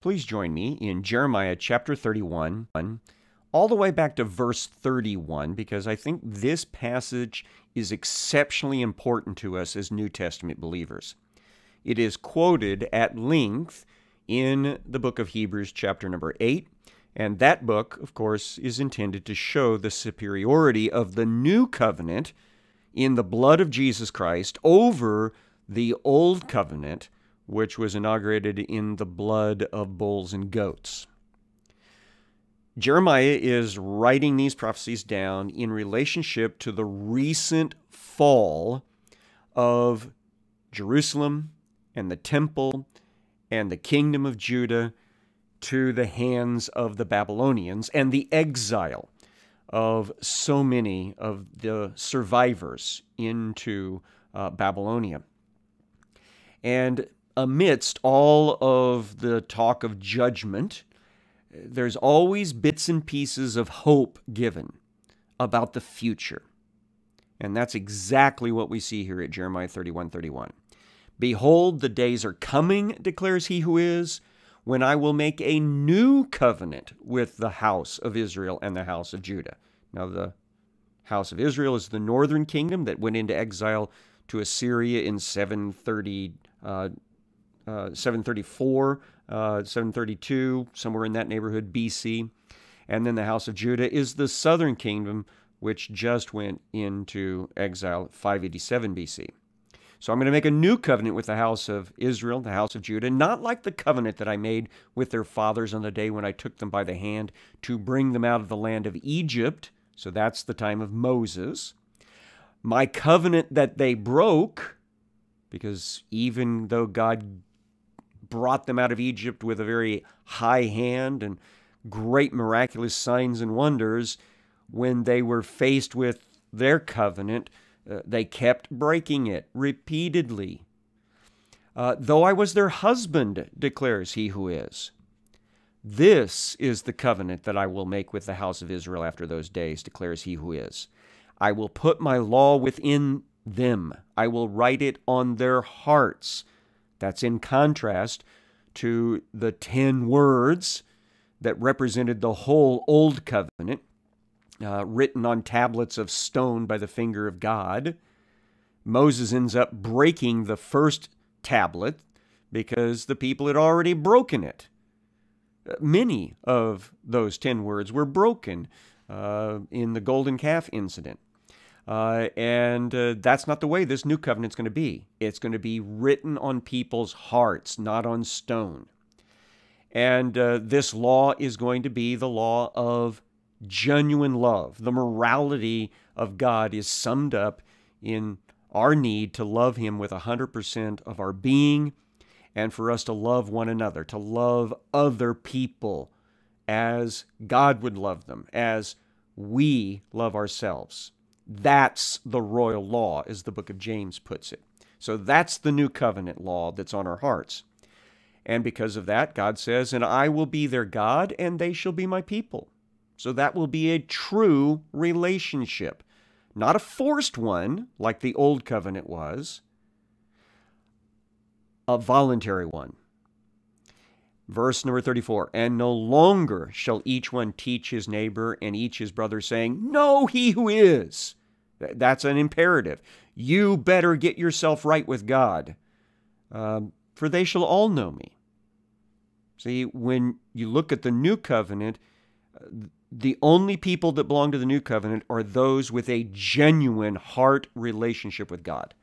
Please join me in Jeremiah chapter 31, all the way back to verse 31, because I think this passage is exceptionally important to us as New Testament believers. It is quoted at length in the book of Hebrews, chapter number 8. And that book, of course, is intended to show the superiority of the new covenant in the blood of Jesus Christ over the old covenant which was inaugurated in the blood of bulls and goats. Jeremiah is writing these prophecies down in relationship to the recent fall of Jerusalem and the temple and the kingdom of Judah to the hands of the Babylonians and the exile of so many of the survivors into uh, Babylonia. And amidst all of the talk of judgment, there's always bits and pieces of hope given about the future. And that's exactly what we see here at Jeremiah 31 31. Behold, the days are coming, declares he who is, when I will make a new covenant with the house of Israel and the house of Judah. Now, the house of Israel is the northern kingdom that went into exile to Assyria in 730 uh, uh, 734, uh, 732, somewhere in that neighborhood, BC. And then the house of Judah is the southern kingdom, which just went into exile 587 BC. So I'm going to make a new covenant with the house of Israel, the house of Judah, not like the covenant that I made with their fathers on the day when I took them by the hand to bring them out of the land of Egypt. So that's the time of Moses. My covenant that they broke, because even though God brought them out of Egypt with a very high hand and great miraculous signs and wonders, when they were faced with their covenant, uh, they kept breaking it repeatedly. Uh, though I was their husband, declares he who is. This is the covenant that I will make with the house of Israel after those days, declares he who is. I will put my law within them, I will write it on their hearts that's in contrast to the 10 words that represented the whole Old Covenant, uh, written on tablets of stone by the finger of God. Moses ends up breaking the first tablet because the people had already broken it. Uh, many of those 10 words were broken uh, in the golden calf incident. Uh, and uh, that's not the way this new covenant's going to be. It's going to be written on people's hearts, not on stone. And uh, this law is going to be the law of genuine love. The morality of God is summed up in our need to love Him with 100% of our being and for us to love one another, to love other people as God would love them, as we love ourselves. That's the royal law, as the book of James puts it. So that's the new covenant law that's on our hearts. And because of that, God says, And I will be their God, and they shall be my people. So that will be a true relationship, not a forced one like the old covenant was, a voluntary one. Verse number 34 And no longer shall each one teach his neighbor and each his brother, saying, Know he who is. That's an imperative. You better get yourself right with God, um, for they shall all know me. See, when you look at the new covenant, the only people that belong to the new covenant are those with a genuine heart relationship with God.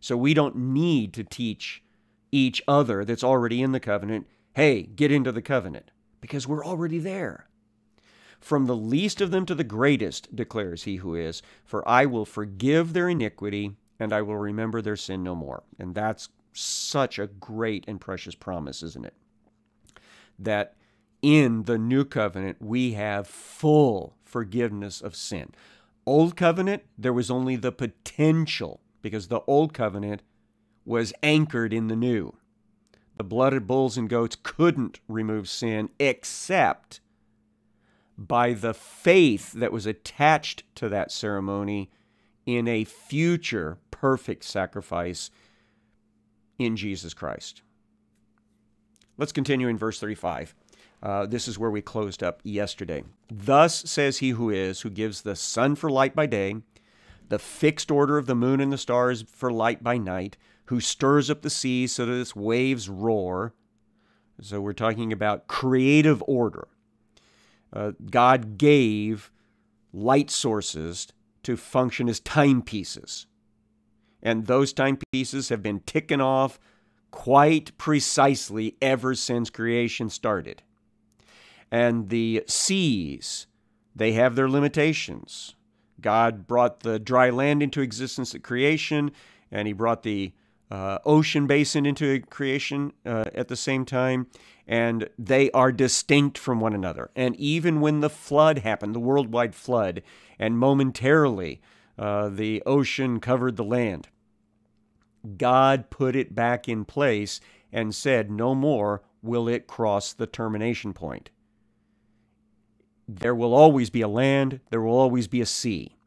So we don't need to teach each other that's already in the covenant, hey, get into the covenant, because we're already there. From the least of them to the greatest, declares he who is, for I will forgive their iniquity and I will remember their sin no more. And that's such a great and precious promise, isn't it? That in the new covenant we have full forgiveness of sin. Old covenant, there was only the potential because the old covenant was anchored in the new. The blooded bulls and goats couldn't remove sin except by the faith that was attached to that ceremony in a future perfect sacrifice in Jesus Christ. Let's continue in verse 35. Uh, this is where we closed up yesterday. Thus says he who is, who gives the sun for light by day, the fixed order of the moon and the stars for light by night, who stirs up the seas so that its waves roar. So we're talking about creative order. Uh, God gave light sources to function as timepieces. And those timepieces have been ticking off quite precisely ever since creation started. And the seas, they have their limitations. God brought the dry land into existence at creation, and He brought the uh, ocean basin into creation uh, at the same time, and they are distinct from one another. And even when the flood happened, the worldwide flood, and momentarily uh, the ocean covered the land, God put it back in place and said, No more will it cross the termination point. There will always be a land, there will always be a sea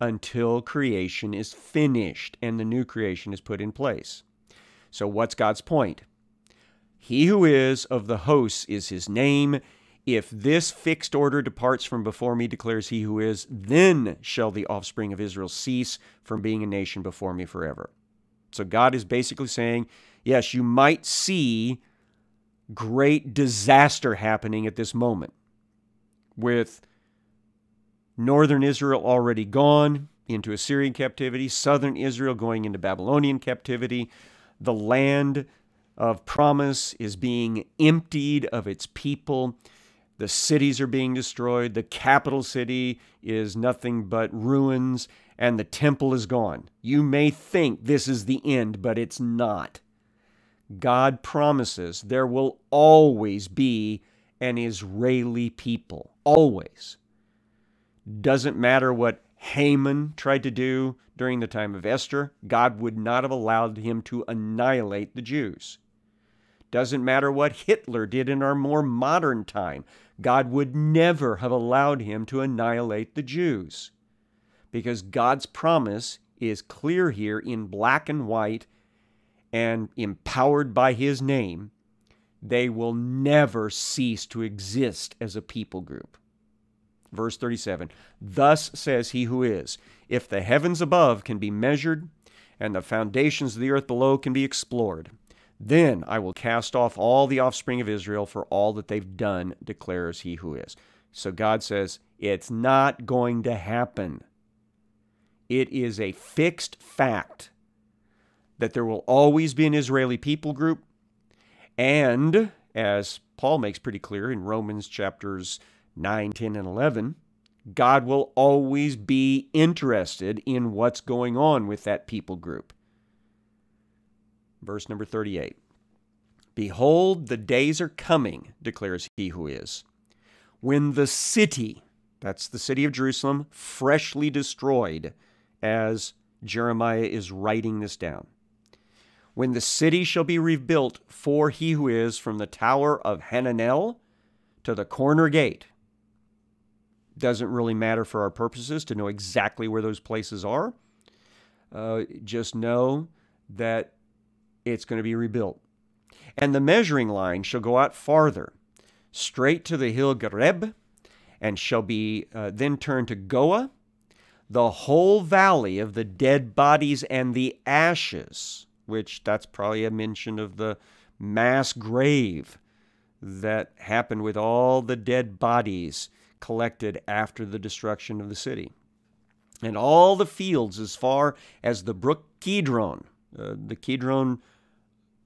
until creation is finished and the new creation is put in place. So, what's God's point? He who is of the hosts is his name. If this fixed order departs from before me, declares he who is, then shall the offspring of Israel cease from being a nation before me forever. So God is basically saying, yes, you might see great disaster happening at this moment with northern Israel already gone into Assyrian captivity, southern Israel going into Babylonian captivity. The land of promise is being emptied of its people. The cities are being destroyed. The capital city is nothing but ruins, and the temple is gone. You may think this is the end, but it's not. God promises there will always be an Israeli people. Always. Doesn't matter what Haman tried to do during the time of Esther, God would not have allowed him to annihilate the Jews. Doesn't matter what Hitler did in our more modern time, God would never have allowed him to annihilate the Jews. Because God's promise is clear here in black and white and empowered by his name. They will never cease to exist as a people group. Verse 37 Thus says he who is, if the heavens above can be measured, and the foundations of the earth below can be explored, then I will cast off all the offspring of Israel for all that they've done, declares he who is. So God says, it's not going to happen. It is a fixed fact that there will always be an Israeli people group. And as Paul makes pretty clear in Romans chapters 9, 10, and 11, God will always be interested in what's going on with that people group. Verse number 38 Behold, the days are coming, declares he who is, when the city, that's the city of Jerusalem, freshly destroyed, as Jeremiah is writing this down. When the city shall be rebuilt for he who is from the tower of Hananel to the corner gate, doesn't really matter for our purposes to know exactly where those places are. Uh, just know that it's going to be rebuilt. And the measuring line shall go out farther, straight to the hill Gareb, and shall be uh, then turned to Goah, the whole valley of the dead bodies and the ashes, which that's probably a mention of the mass grave that happened with all the dead bodies collected after the destruction of the city. And all the fields as far as the brook Kidron, uh, the Kidron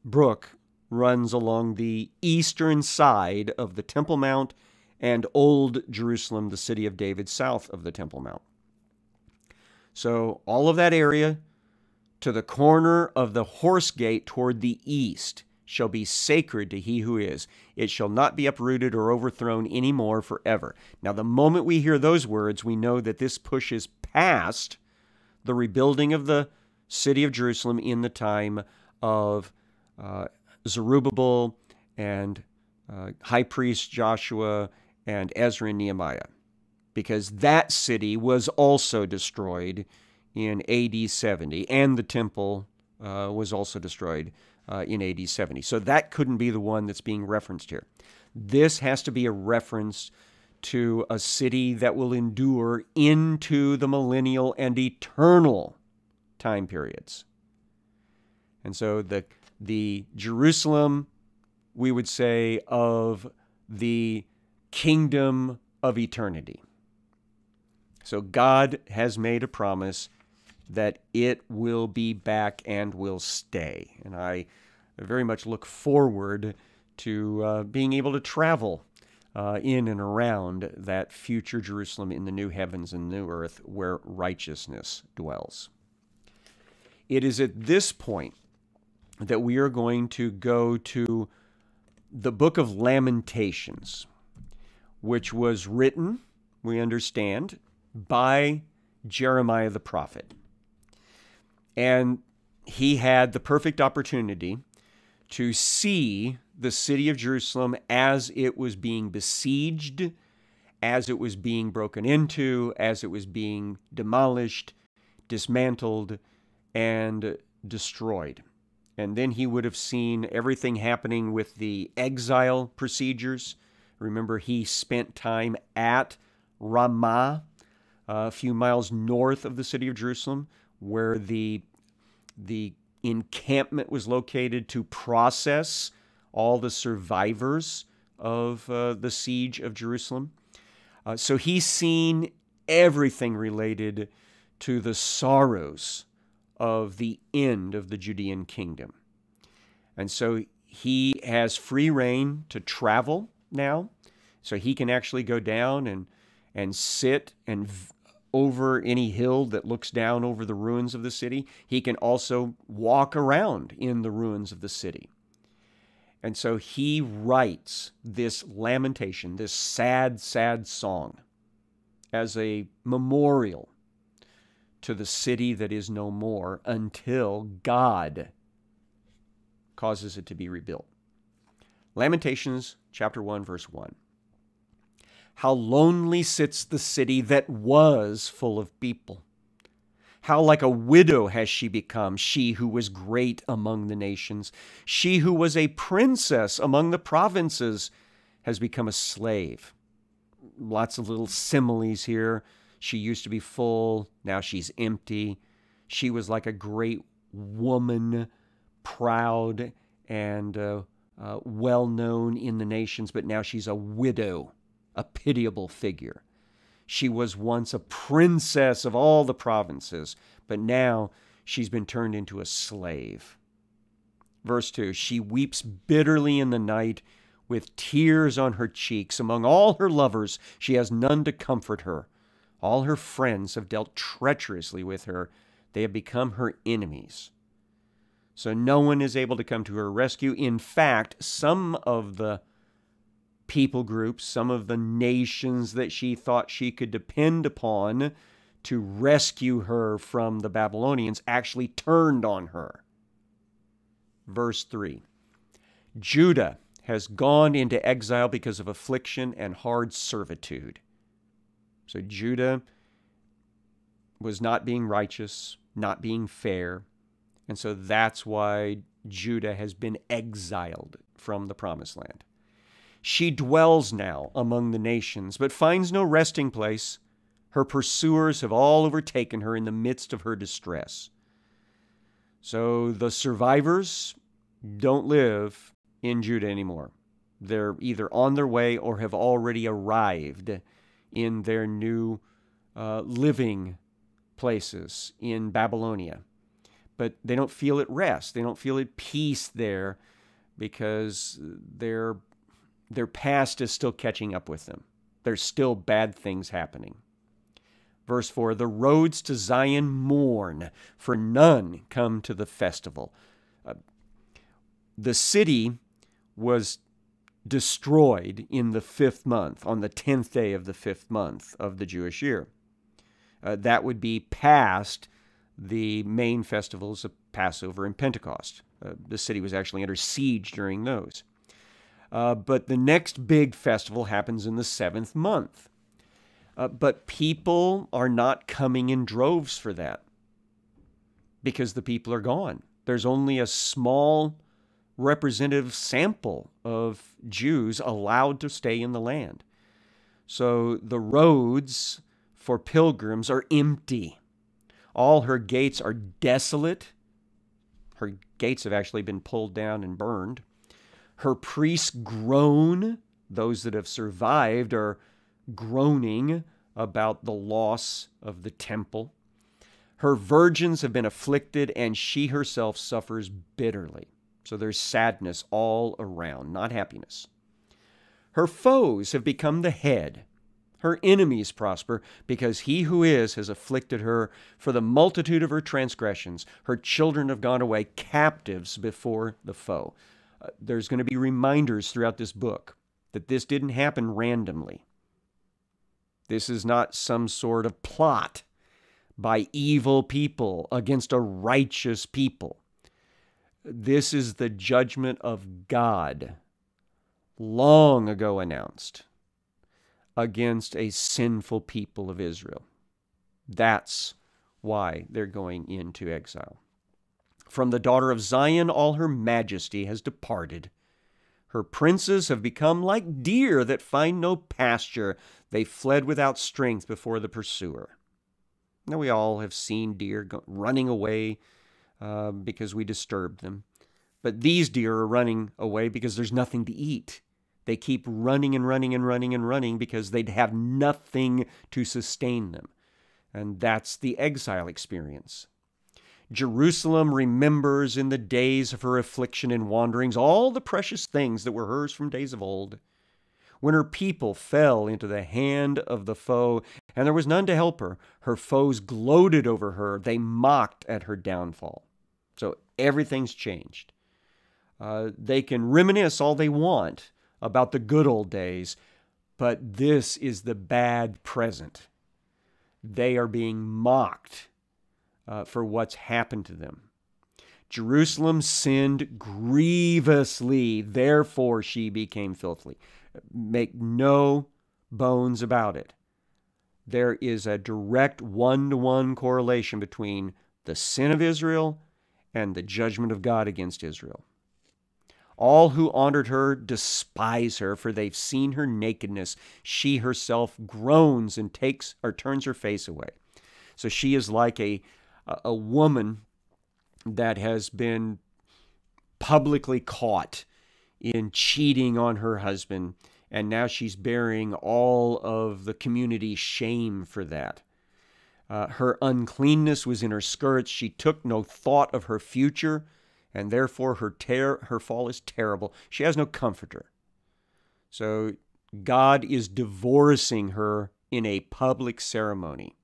brook runs along the eastern side of the Temple Mount and Old Jerusalem, the city of David, south of the Temple Mount. So, all of that area to the corner of the horse gate toward the east shall be sacred to he who is. It shall not be uprooted or overthrown any more forever. Now, the moment we hear those words, we know that this pushes past the rebuilding of the city of Jerusalem in the time of uh, Zerubbabel and uh, high priest Joshua and Ezra and Nehemiah, because that city was also destroyed in AD 70 and the temple uh, was also destroyed uh, in AD 70. So that couldn't be the one that's being referenced here. This has to be a reference to a city that will endure into the millennial and eternal time periods. And so the the Jerusalem we would say of the kingdom of eternity. So God has made a promise that it will be back and will stay. And I very much look forward to uh, being able to travel uh, in and around that future Jerusalem in the new heavens and new earth where righteousness dwells. It is at this point that we are going to go to the book of Lamentations, which was written, we understand, by Jeremiah the prophet. And he had the perfect opportunity to see the city of Jerusalem as it was being besieged, as it was being broken into, as it was being demolished, dismantled, and destroyed. And then he would have seen everything happening with the exile procedures. Remember, he spent time at Ramah, uh, a few miles north of the city of Jerusalem, where the, the encampment was located to process all the survivors of uh, the siege of Jerusalem. Uh, so he's seen everything related to the sorrows of the end of the Judean kingdom. And so he has free rein to travel now. So he can actually go down and, and sit and over any hill that looks down over the ruins of the city. He can also walk around in the ruins of the city. And so he writes this lamentation, this sad, sad song, as a memorial to the city that is no more until God causes it to be rebuilt. Lamentations chapter 1 verse 1. How lonely sits the city that was full of people. How like a widow has she become, she who was great among the nations. She who was a princess among the provinces has become a slave. Lots of little similes here. She used to be full, now she's empty. She was like a great woman, proud and uh, uh, well known in the nations, but now she's a widow a pitiable figure. She was once a princess of all the provinces, but now she's been turned into a slave. Verse 2 She weeps bitterly in the night with tears on her cheeks. Among all her lovers, she has none to comfort her. All her friends have dealt treacherously with her, they have become her enemies. So no one is able to come to her rescue. In fact, some of the people groups, some of the nations that she thought she could depend upon to rescue her from the Babylonians actually turned on her. Verse 3 Judah has gone into exile because of affliction and hard servitude. So Judah was not being righteous, not being fair, and so that's why Judah has been exiled from the promised land. She dwells now among the nations, but finds no resting place. Her pursuers have all overtaken her in the midst of her distress. So the survivors don't live in Judah anymore. They're either on their way or have already arrived in their new uh, living places in Babylonia. But they don't feel at rest. They don't feel at peace there because they're their past is still catching up with them. There's still bad things happening. Verse 4 The roads to Zion mourn, for none come to the festival. Uh, the city was destroyed in the fifth month, on the tenth day of the fifth month of the Jewish year. Uh, that would be past the main festivals of Passover and Pentecost. Uh, the city was actually under siege during those. Uh, but the next big festival happens in the seventh month. Uh, but people are not coming in droves for that because the people are gone. There's only a small representative sample of Jews allowed to stay in the land. So the roads for pilgrims are empty. All her gates are desolate. Her gates have actually been pulled down and burned. Her priests groan. Those that have survived are groaning about the loss of the temple. Her virgins have been afflicted, and she herself suffers bitterly. So there's sadness all around, not happiness. Her foes have become the head. Her enemies prosper, because he who is has afflicted her for the multitude of her transgressions. Her children have gone away captives before the foe. There's going to be reminders throughout this book that this didn't happen randomly. This is not some sort of plot by evil people against a righteous people. This is the judgment of God, long ago announced, against a sinful people of Israel. That's why they're going into exile. From the daughter of Zion, all her majesty has departed. Her princes have become like deer that find no pasture. They fled without strength before the pursuer. Now, we all have seen deer running away uh, because we disturbed them. But these deer are running away because there's nothing to eat. They keep running and running and running and running because they'd have nothing to sustain them. And that's the exile experience. Jerusalem remembers in the days of her affliction and wanderings all the precious things that were hers from days of old. When her people fell into the hand of the foe, and there was none to help her, her foes gloated over her, they mocked at her downfall. So everything's changed. Uh, they can reminisce all they want about the good old days, but this is the bad present. They are being mocked uh, for what's happened to them. Jerusalem sinned grievously, therefore she became filthy. Make no bones about it. There is a direct one to one correlation between the sin of Israel and the judgment of God against Israel. All who honored her despise her, for they've seen her nakedness. She herself groans and takes or turns her face away. So she is like a a woman that has been publicly caught in cheating on her husband, and now she's bearing all of the community's shame for that. Uh, her uncleanness was in her skirts. She took no thought of her future, and therefore her ter- her fall is terrible. She has no comforter. So God is divorcing her in a public ceremony.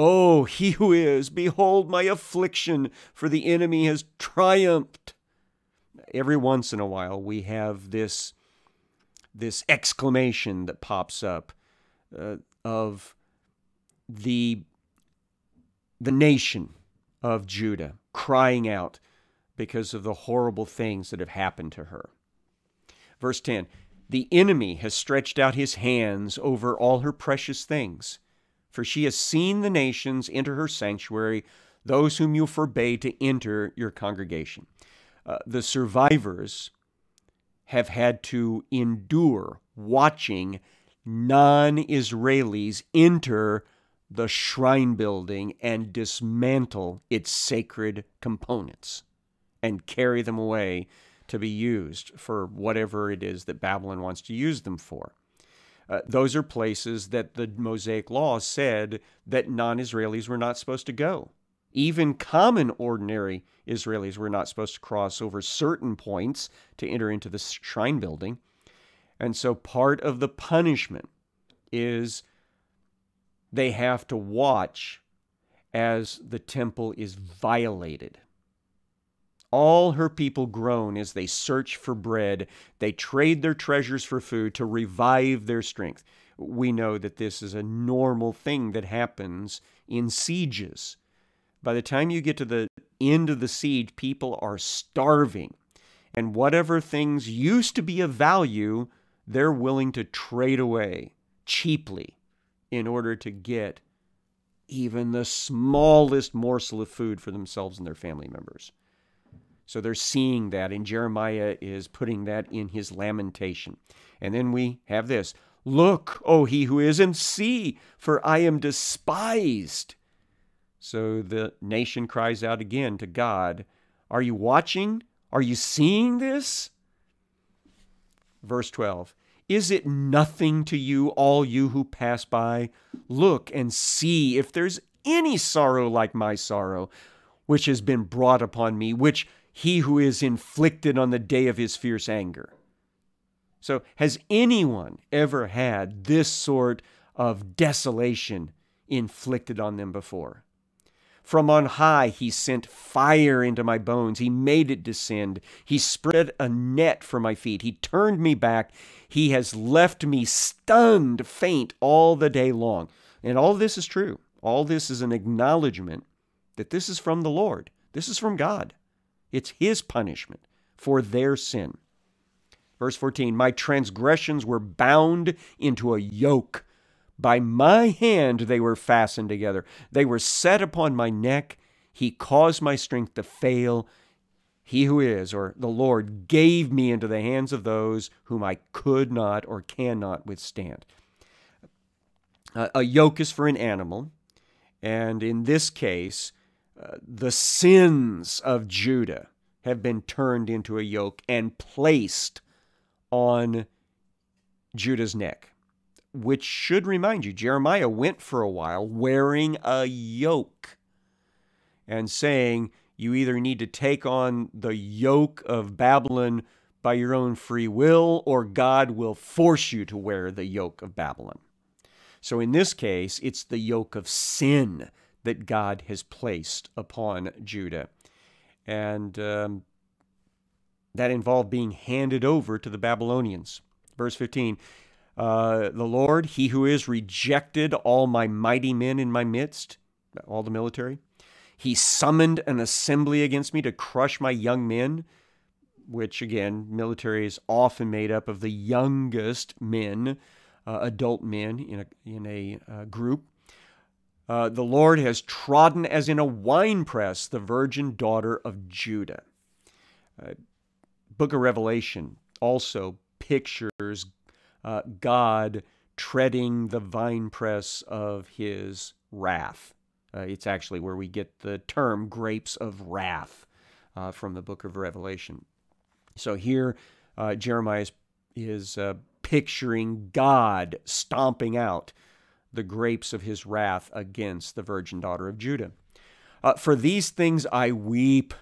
Oh, he who is, behold my affliction, for the enemy has triumphed. Every once in a while, we have this, this exclamation that pops up uh, of the, the nation of Judah crying out because of the horrible things that have happened to her. Verse 10 The enemy has stretched out his hands over all her precious things for she has seen the nations enter her sanctuary, those whom you forbade to enter your congregation. Uh, the survivors have had to endure watching non Israelis enter the shrine building and dismantle its sacred components and carry them away to be used for whatever it is that Babylon wants to use them for. Uh, those are places that the Mosaic Law said that non Israelis were not supposed to go. Even common, ordinary Israelis were not supposed to cross over certain points to enter into the shrine building. And so part of the punishment is they have to watch as the temple is violated. All her people groan as they search for bread. They trade their treasures for food to revive their strength. We know that this is a normal thing that happens in sieges. By the time you get to the end of the siege, people are starving. And whatever things used to be of value, they're willing to trade away cheaply in order to get even the smallest morsel of food for themselves and their family members. So they're seeing that, and Jeremiah is putting that in his lamentation. And then we have this Look, O he who is, and see, for I am despised. So the nation cries out again to God Are you watching? Are you seeing this? Verse 12 Is it nothing to you, all you who pass by? Look and see if there's any sorrow like my sorrow, which has been brought upon me, which he who is inflicted on the day of his fierce anger. So, has anyone ever had this sort of desolation inflicted on them before? From on high he sent fire into my bones. He made it descend. He spread a net for my feet. He turned me back. He has left me stunned, faint all the day long. And all this is true. All this is an acknowledgement that this is from the Lord. This is from God. It's His punishment for their sin. Verse 14 My transgressions were bound into a yoke. By my hand they were fastened together. They were set upon my neck. He caused my strength to fail. He who is, or the Lord, gave me into the hands of those whom I could not or cannot withstand. a yoke is for an animal, and in this case, the sins of Judah have been turned into a yoke and placed on Judah's neck, which should remind you Jeremiah went for a while wearing a yoke and saying, You either need to take on the yoke of Babylon by your own free will, or God will force you to wear the yoke of Babylon. So in this case, it's the yoke of sin that God has placed upon Judah. And um, that involved being handed over to the Babylonians. Verse 15 uh, The Lord, he who is rejected all my mighty men in my midst, all the military. He summoned an assembly against me to crush my young men, which again, military is often made up of the youngest men, uh, adult men in a, in a uh, group. Uh, the Lord has trodden as in a winepress the virgin daughter of Judah. Uh, Book of Revelation also pictures uh, God treading the winepress of his wrath. Uh, it's actually where we get the term grapes of wrath uh, from the book of Revelation. So here, Jeremiah is, is picturing God stomping out the grapes of his wrath against the virgin daughter of Judah. Uh, for these things I weep.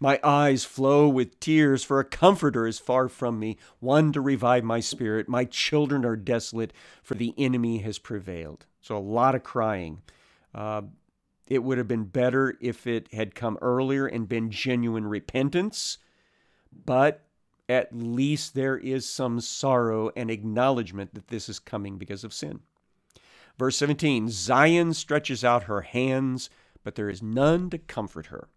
My eyes flow with tears, for a comforter is far from me, one to revive my spirit. My children are desolate, for the enemy has prevailed. So, a lot of crying. Uh, it would have been better if it had come earlier and been genuine repentance, but at least there is some sorrow and acknowledgement that this is coming because of sin. Verse 17 Zion stretches out her hands, but there is none to comfort her.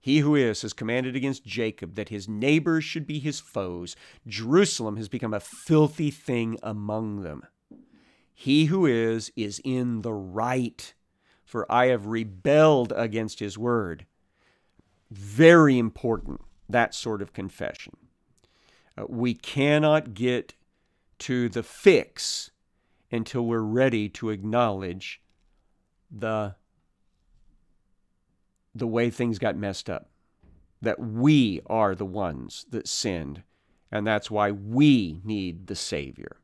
He who is has commanded against Jacob that his neighbors should be his foes. Jerusalem has become a filthy thing among them. He who is is in the right, for I have rebelled against his word. Very important, that sort of confession. Uh, we cannot get to the fix until we're ready to acknowledge the the way things got messed up. That we are the ones that sinned, and that's why we need the Savior.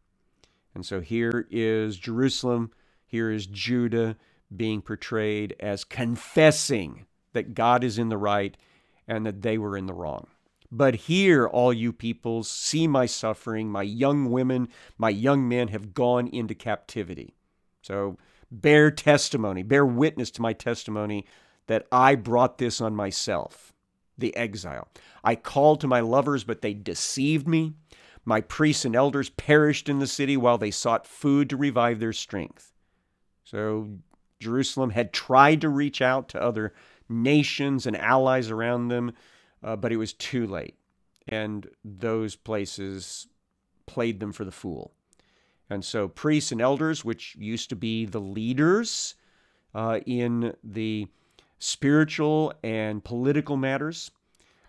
And so here is Jerusalem, here is Judah being portrayed as confessing that God is in the right and that they were in the wrong. But here, all you peoples, see my suffering. My young women, my young men have gone into captivity. So bear testimony, bear witness to my testimony that I brought this on myself, the exile. I called to my lovers, but they deceived me. My priests and elders perished in the city while they sought food to revive their strength. So Jerusalem had tried to reach out to other nations and allies around them uh, but it was too late. And those places played them for the fool. And so priests and elders, which used to be the leaders, uh, in the spiritual and political matters.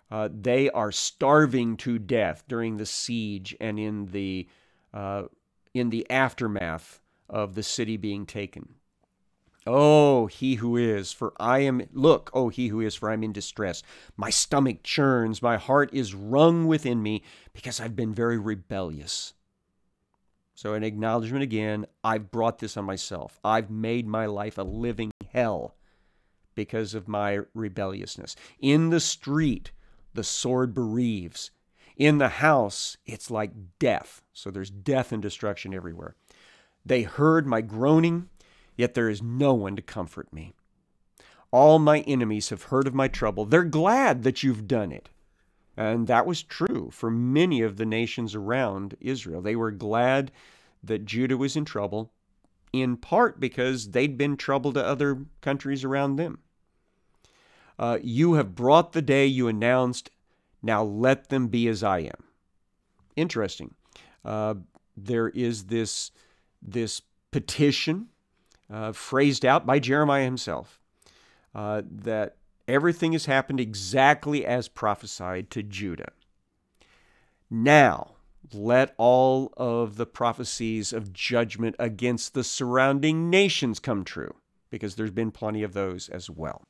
Uh, they are starving to death during the siege and in the uh, in the aftermath of the city being taken. Oh, he who is, for I am, look, oh, he who is, for I am in distress. My stomach churns, my heart is wrung within me, because I've been very rebellious. So, an acknowledgement again I've brought this on myself. I've made my life a living hell because of my rebelliousness. In the street, the sword bereaves. In the house, it's like death. So, there's death and destruction everywhere. They heard my groaning yet there is no one to comfort me. All my enemies have heard of my trouble. They're glad that you've done it. And that was true for many of the nations around Israel. They were glad that Judah was in trouble, in part because they'd been trouble to other countries around them. Uh, you have brought the day you announced. Now let them be as I am. Interesting. Uh, there is this, this petition uh, phrased out by Jeremiah himself, uh, that everything has happened exactly as prophesied to Judah. Now, let all of the prophecies of judgment against the surrounding nations come true, because there's been plenty of those as well.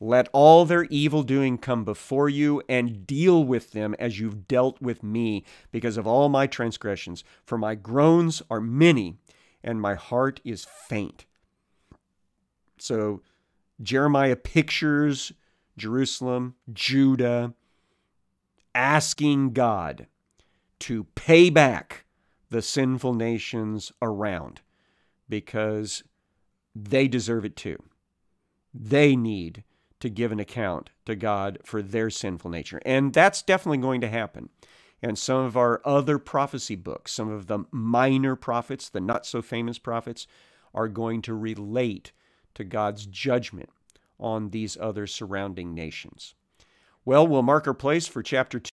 Let all their evil doing come before you and deal with them as you've dealt with me because of all my transgressions. For my groans are many and my heart is faint. So Jeremiah pictures Jerusalem, Judah, asking God to pay back the sinful nations around because they deserve it too. They need to give an account to God for their sinful nature. And that's definitely going to happen. And some of our other prophecy books, some of the minor prophets, the not so famous prophets, are going to relate to God's judgment on these other surrounding nations. Well, we'll mark our place for chapter 2